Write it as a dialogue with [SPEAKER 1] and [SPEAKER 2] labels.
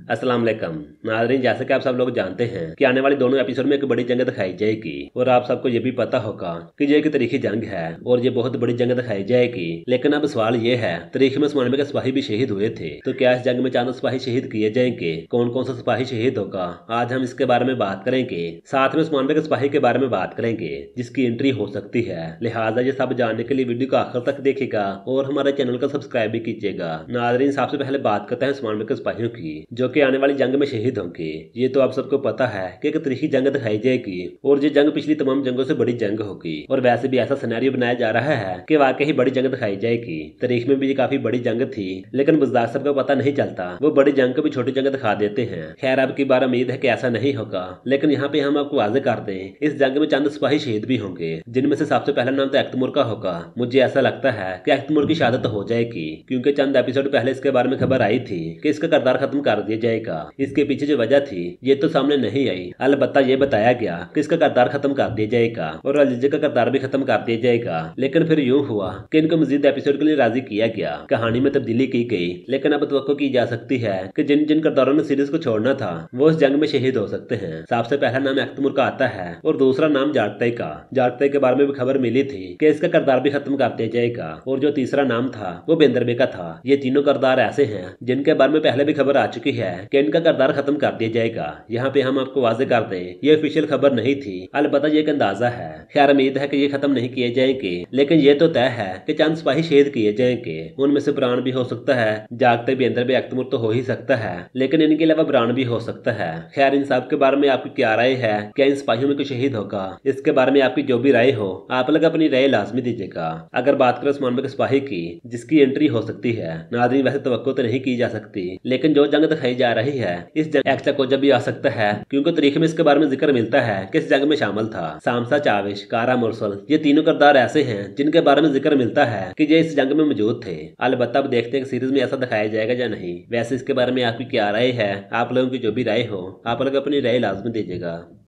[SPEAKER 1] वालेकुम। नाजरीन, जैसे कि आप सब लोग जानते हैं कि आने वाली दोनों एपिसोड में एक बड़ी जंग दिखाई जाएगी और आप सबको ये भी पता होगा कि ये एक तरीकी जंग है और ये बहुत बड़ी जंग दिखाई जाएगी। लेकिन अब सवाल ये है तरीक में उस्मानवे के सिपाही भी शहीद हुए थे तो क्या इस जंग में चाँद सिपाही शहीद किए जाएँगे? कौन कौन सा सिपाही शहीद होगा? आज हम इसके बारे में बात करेंगे। साथ में उस्मानवे के सिपाही के बारे में बात करेंगे, जिसकी एंट्री हो सकती है। लिहाजा ये सब जानने के लिए वीडियो को आखिर तक देखेगा और हमारे चैनल को सब्सक्राइब भी कीजिएगा। नाजरीन, सबसे पहले बात करते हैं उस्मानवे के सिपाहियों की, जो की आने वाली जंग में शहीद होंगे। ये तो आप सबको पता है कि एक तरीकी जंग दिखाई जाएगी, और ये जंग पिछली तमाम जंगों से बड़ी जंग होगी। और वैसे भी ऐसा सिनेरियो बनाया जा रहा है कि वाकई ही बड़ी जंग दिखाई जाएगी। तारीख में भी ये काफ़ी बड़ी जंग थी, लेकिन बुजदार सबको पता नहीं चलता। वो बड़ी जंग को भी छोटी जंग दिखा देते हैं। खैर, अब की बार उम्मीद है कि ऐसा नहीं होगा। लेकिन यहाँ पे हम आपको वाजे कर दें, इस जंग में चंद सिपाही शहीद भी होंगे, जिनमें से सबसे पहला नाम तो एक्तमुर का होगा। मुझे ऐसा लगता है कि एक्तमुर की शहादत हो जाएगी, क्योंकि चंद एपिसोड पहले इसके बारे में खबर आई थी कि इसका करदार खत्म कर दिया जाएगा इसके पीछे जो वजह थी, ये तो सामने नहीं आई। अलबत्ता ये बताया गया कि इसका करदार खत्म कर दिया जाएगा? और अलीजे का करदार भी खत्म कर दिया जाएगा। लेकिन फिर यूँ हुआ कि इनको मजीद एपिसोड के लिए राज़ी किया गया। कहानी में तब्दीली की गई। लेकिन अब तो की जा सकती है कि जिन जिन करदारों ने सीरीज़ को छोड़ना था, वो इस जंग में शहीद हो सकते हैं। सबसे पहला नाम अख्तमुर का आता है, और दूसरा नाम जाटते का। जाटते के बारे में भी खबर मिली थी कि इसका करदार भी खत्म कर दिया जाएगा। और जो तीसरा नाम था, वो बेंदरबे का था। ये तीनों करदार ऐसे हैं, जिनके बारे में पहले भी खबर आ चुकी है। कि इनका करदार खत्म कर दिया जाएगा। यहाँ पे हम आपको वाजे कर दें, ये ऑफिशियल खबर नहीं थी। अलबत् ये एक अंदाज़ा है। खैर, उम्मीद है की ये खत्म नहीं किए जाएँगे। लेकिन ये तो तय है की चंद सिपाही शहीद किए जाएँगे। उनमें से प्राण भी हो सकता है। जागते भी अंदर भी अख्तमुर तो हो ही सकता है। लेकिन इनके अलावा प्राण भी हो सकता है। खैर, इन सब के बारे में आपकी क्या राय है? क्या इन सिपाहियों में कोई शहीद होगा? इसके बारे में आपकी जो भी राय हो, आप लोग अपनी राय लाजमी दीजिएगा। अगर बात करें उस्मान के सिपाही की, जिसकी एंट्री हो सकती है। नादरी वैसे तो तो नहीं की जा सकती। लेकिन जो जंग दिखाई जा रही है। इस जंग एक्सा को जब भी आ सकता है, क्योंकि तरीक में इसके बारे में ज़िक्र मिलता है कि इस जंग में शामिल था। सामसा, चाविश, कारा, मुरसल, ये तीनों करदार ऐसे हैं जिनके बारे में ज़िक्र मिलता है कि ये इस जंग में मौजूद थे। अलबत्त अब देखते हैं कि सीरीज़ में ऐसा दिखाया जाएगा या नहीं। वैसे इसके बारे में आपकी क्या राय है, आप लोगों की जो भी राय हो, आप लोग अपनी राय लाजमी दीजिएगा।